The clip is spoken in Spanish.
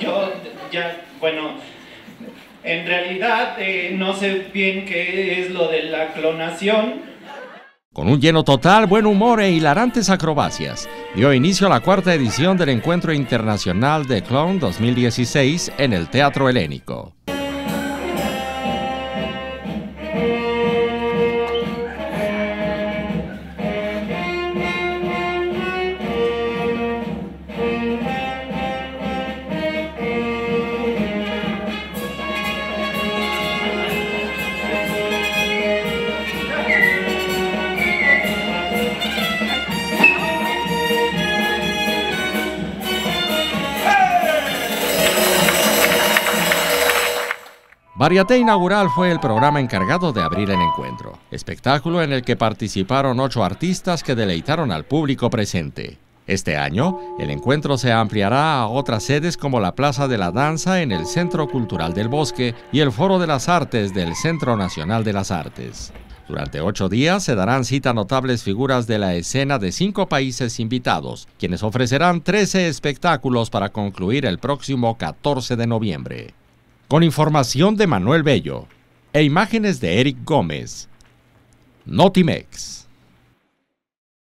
Yo ya, bueno, en realidad eh, no sé bien qué es lo de la clonación, con un lleno total, buen humor e hilarantes acrobacias, dio inicio a la cuarta edición del Encuentro Internacional de Clown 2016 en el Teatro Helénico. Variate Inaugural fue el programa encargado de abrir el encuentro, espectáculo en el que participaron ocho artistas que deleitaron al público presente. Este año, el encuentro se ampliará a otras sedes como la Plaza de la Danza en el Centro Cultural del Bosque y el Foro de las Artes del Centro Nacional de las Artes. Durante ocho días se darán cita notables figuras de la escena de cinco países invitados, quienes ofrecerán 13 espectáculos para concluir el próximo 14 de noviembre con información de Manuel Bello e imágenes de Eric Gómez. Notimex.